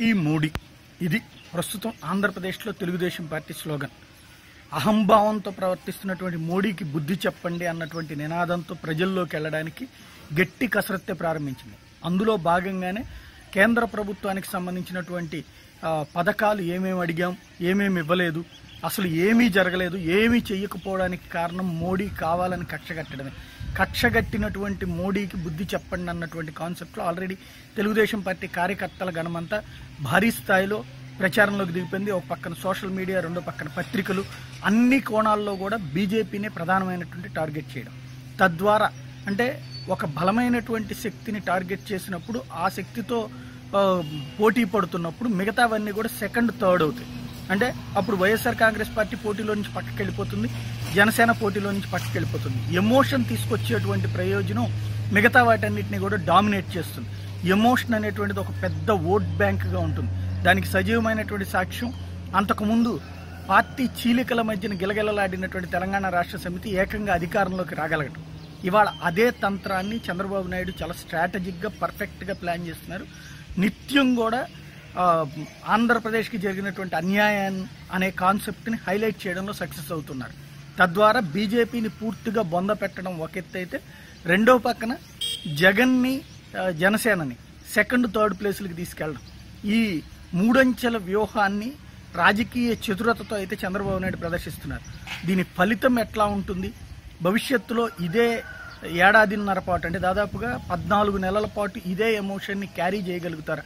గట్టి మోడీ. ఇది ప్రస్తుతం ఆంధ్రప్రదేశ్లో తెలుగుదేశం పార్టీ స్లోగన్. అహంభావంతో ప్రవర్తిస్తున్నటువంటి మోడీకి బుద్ధి చెప్పండి అన్నటువంటి నినాదంతో ప్రజల్లోకి వెళ్ళడానికి గట్టి కసరత్తే ప్రారంభించింది. అందులో భాగంగానే కేంద్ర ప్రభుత్వానికి సంబంధించినటువంటి పథకాలు ఏమేమి అడిగాం ఏమేమి ఇవ్వలేదు అసలు ఏమీ జరగలేదు ఏమీ చేయకపోవడానికి కారణం మోడీ కావాలని కక్ష కట్టడమే. కక్షగట్టినటువంటి మోడీకి బుద్ధి చెప్పండి అన్నటువంటి కాన్సెప్ట్లో ఆల్రెడీ తెలుగుదేశం పార్టీ కార్యకర్తల గణమంతా భారీ స్థాయిలో ప్రచారంలోకి దిగిపోయింది. ఒక పక్కన సోషల్ మీడియా రెండో పక్కన పత్రికలు అన్ని కోణాల్లో కూడా బీజేపీనే ప్రధానమైనటువంటి టార్గెట్ చేయడం. తద్వారా అంటే ఒక బలమైనటువంటి శక్తిని టార్గెట్ చేసినప్పుడు ఆ శక్తితో పోటీ పడుతున్నప్పుడు మిగతావన్నీ కూడా సెకండ్ థర్డ్ అవుతాయి. అంటే అప్పుడు వైఎస్ఆర్ కాంగ్రెస్ పార్టీ పోటీలో నుంచి పక్కకి వెళ్ళిపోతుంది జనసేన పోటీలో నుంచి పక్కకి వెళ్ళిపోతుంది ఎమోషన్ తీసుకొచ్చేటువంటి ప్రయోజనం మిగతా వాటన్నిటిని కూడా డామినేట్ చేస్తుంది. ఎమోషన్ అనేటువంటిది ఒక పెద్ద ఓట్ బ్యాంక్గా ఉంటుంది. దానికి సజీవమైనటువంటి సాక్ష్యం అంతకుముందు పార్టీ చీలికల మధ్యన గిలగిలలాడినటువంటి తెలంగాణ రాష్ట్ర సమితి ఏకంగా అధికారంలోకి రాగలగటం. ఇవాళ అదే తంత్రాన్ని చంద్రబాబు నాయుడు చాలా స్ట్రాటజిక్గా పర్ఫెక్ట్గా ప్లాన్ చేస్తున్నారు. నిత్యం కూడా ఆంధ్రప్రదేశ్కి జరిగినటువంటి అన్యాయాన్ని అనే కాన్సెప్ట్ని హైలైట్ చేయడంలో సక్సెస్ అవుతున్నారు. తద్వారా బీజేపీని పూర్తిగా బొంద పెట్టడం ఒక ఎత్తు అయితే రెండో పక్కన జగన్ని జనసేనని సెకండ్ థర్డ్ ప్లేసులకి తీసుకెళ్ళడం. ఈ మూడంచెల వ్యూహాన్ని రాజకీయ చతురతతో అయితే చంద్రబాబు నాయుడు ప్రదర్శిస్తున్నారు. దీని ఫలితం ఎట్లా ఉంటుంది? భవిష్యత్తులో ఇదే ఏడాదిన్నర పాటు అంటే దాదాపుగా పద్నాలుగు నెలల పాటు ఇదే ఎమోషన్ని క్యారీ చేయగలుగుతారా?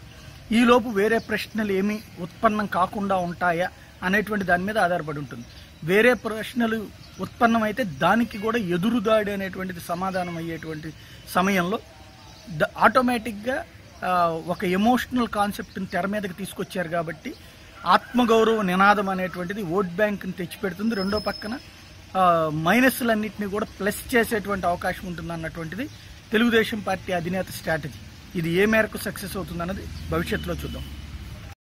ఈలోపు వేరే ప్రశ్నలు ఏమీ ఉత్పన్నం కాకుండా ఉంటాయా అనేటువంటి దాని మీద ఆధారపడి ఉంటుంది. వేరే ప్రశ్నలు ఉత్పన్నమైతే దానికి కూడా ఎదురుదాడి అనేటువంటిది సమాధానం అయ్యేటువంటి సమయంలో ద ఆటోమేటిక్గా ఒక ఎమోషనల్ కాన్సెప్ట్ని తెర మీదకి తీసుకొచ్చారు కాబట్టి ఆత్మగౌరవ నినాదం అనేటువంటిది ఓట్ బ్యాంక్ని తెచ్చిపెడుతుంది. రెండో పక్కన మైనస్లన్నింటినీ కూడా ప్లస్ చేసేటువంటి అవకాశం ఉంటుంది అన్నటువంటిది తెలుగుదేశం పార్టీ అధినేత స్ట్రాటజీ. ఇది ఏ మేరకు సక్సెస్ అవుతుందన్నది భవిష్యత్తులో చూద్దాం.